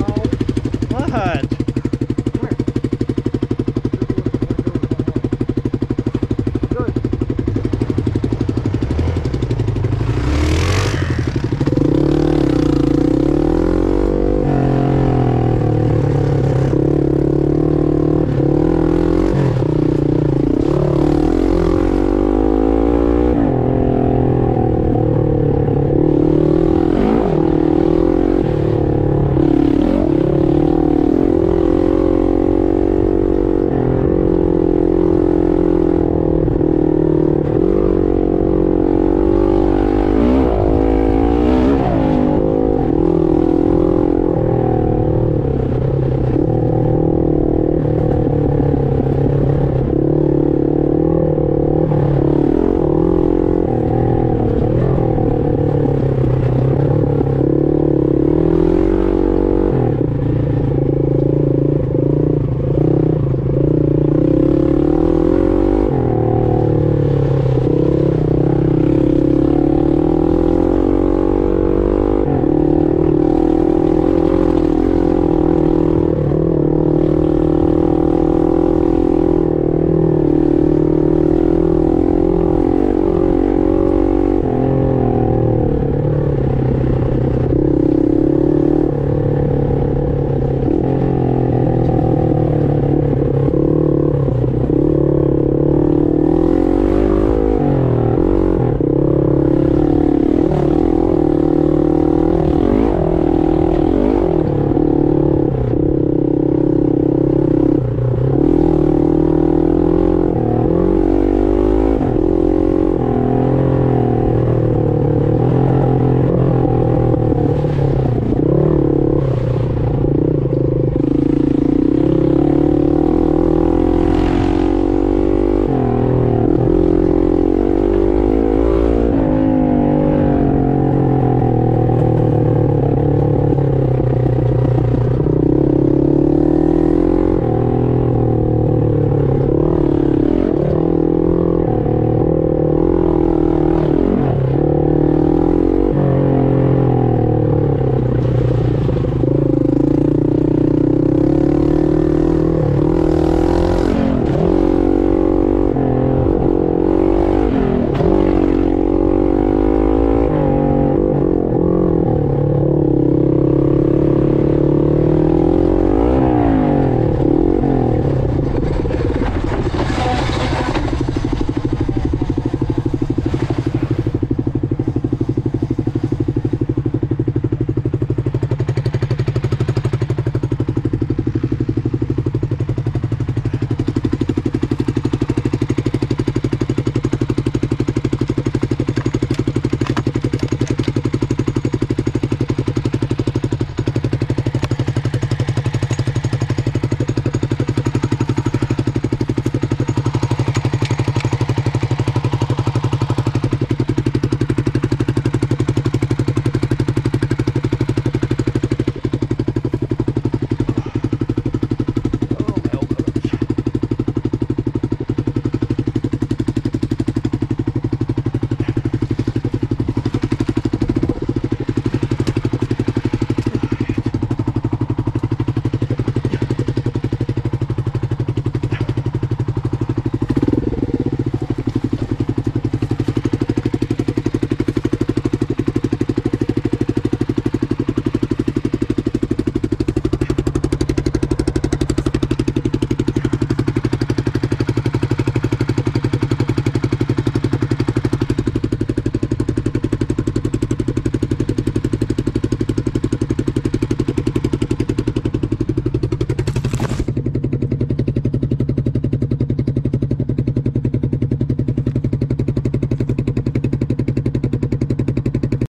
What?